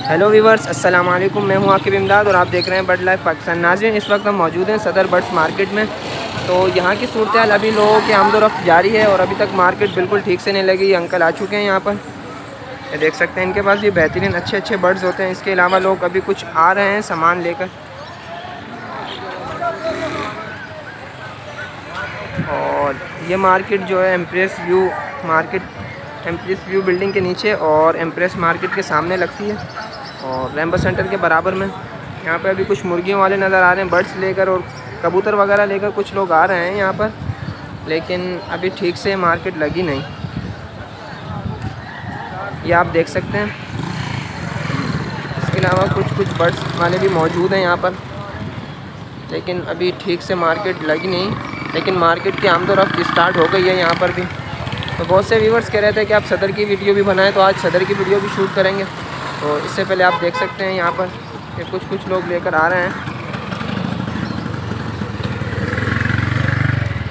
Hello viewers अस्सलाम वालेकुम। मैं हूँ आकिब इमदाद और आप देख रहे हैं बर्ड लाइफ पाकिस्तान नाजिन इस वक्त हम मौजूद हैं सदर बर्ड्स मार्केट में। तो यहाँ की सूरत अभी लोगों के आमदोरफ्त जारी है और अभी तक मार्केट बिल्कुल ठीक से नहीं लगी। अंकल आ चुके हैं यहाँ पर। ये देख सकते हैं इनके पास। भी बेहतरीन अच्छे अच्छे बर्ड्स होते हैं। इसके अलावा लोग अभी कुछ आ रहे हैं सामान लेकर। और ये मार्केट जो है Empress View market, Empress View building के नीचे और एम्प्रेस मार्केट के सामने लगती है। और रेम्बो सेंटर के बराबर में यहाँ पर अभी कुछ मुर्गियों वाले नज़र आ रहे हैं, बर्ड्स लेकर और कबूतर वगैरह लेकर कुछ लोग आ रहे हैं यहाँ पर, लेकिन अभी ठीक से मार्केट लगी नहीं। ये आप देख सकते हैं। इसके अलावा कुछ कुछ बर्ड्स वाले भी मौजूद हैं यहाँ पर, लेकिन अभी ठीक से मार्केट लगी नहीं। लेकिन मार्केट की आमदोरफ्त स्टार्ट हो गई है यहाँ पर भी। तो बहुत से व्यूवर्स कह रहे थे कि आप सदर की वीडियो भी बनाएँ तो आज सदर की वीडियो भी शूट करेंगे। तो इससे पहले आप देख सकते हैं यहाँ पर कि कुछ कुछ लोग लेकर आ रहे हैं।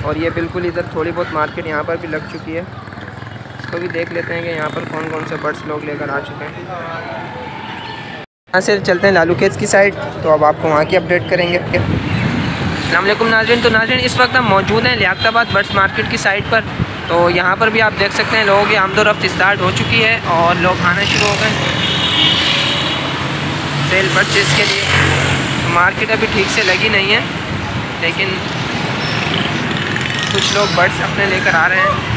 और ये बिल्कुल इधर थोड़ी बहुत मार्केट यहाँ पर भी लग चुकी है। इसको भी देख लेते हैं कि यहाँ पर कौन कौन से बर्ड्स लोग लेकर आ चुके हैं। यहाँ से चलते हैं लालू खेत की साइड तो अब आपको वहाँ की अपडेट करेंगे। अल्लाम नाजरीन। तो नाजरीन, इस वक्त हम मौजूद हैं लियाताबाद बर्ड्स मार्केट की साइड पर। तो यहाँ पर भी आप देख सकते हैं लोगों की आमदोरफ्त स्टार्ट हो चुकी है और लोग आना शुरू हो गए सेल परचेज़ के लिए। तो मार्केट अभी ठीक से लगी नहीं है, लेकिन कुछ लोग बर्ड्स अपने लेकर आ रहे हैं।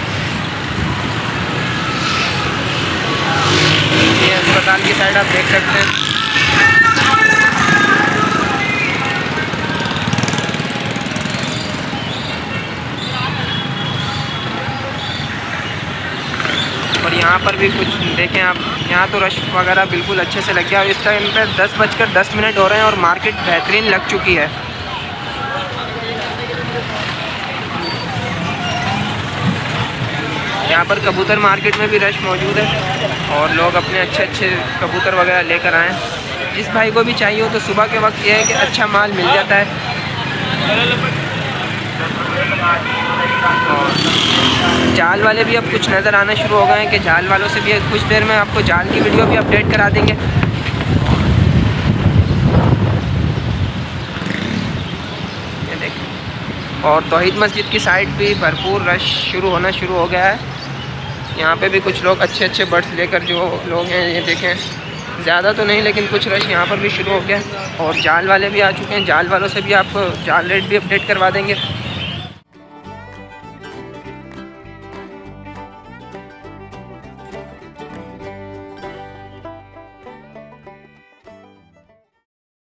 ये अस्पताल की साइड आप देख सकते हैं। यहाँ पर भी कुछ, देखें आप, यहाँ तो रश वगैरह बिल्कुल अच्छे से लग गया और इस टाइम पर दस बजकर दस मिनट हो रहे हैं और मार्केट बेहतरीन लग चुकी है। यहाँ पर कबूतर मार्केट में भी रश मौजूद है और लोग अपने अच्छे अच्छे कबूतर वगैरह लेकर आएँ जिस भाई को भी चाहिए हो तो सुबह के वक्त ये है कि अच्छा माल मिल जाता है। जाल वाले भी अब कुछ नज़र आना शुरू हो गए हैं कि जाल वालों से भी कुछ देर में आपको जाल की वीडियो भी अपडेट करा देंगे। और तोहिद मस्जिद की साइड भी भरपूर रश शुरू होना शुरू हो गया है। यहाँ पे भी कुछ लोग अच्छे अच्छे बर्ड्स लेकर जो लोग हैं, ये देखें। ज़्यादा तो नहीं, लेकिन कुछ रश यहाँ पर भी शुरू हो गया और जाल वाले भी आ चुके हैं। जाल वालों से भी आपको जाल रेट भी अपडेट करवा देंगे।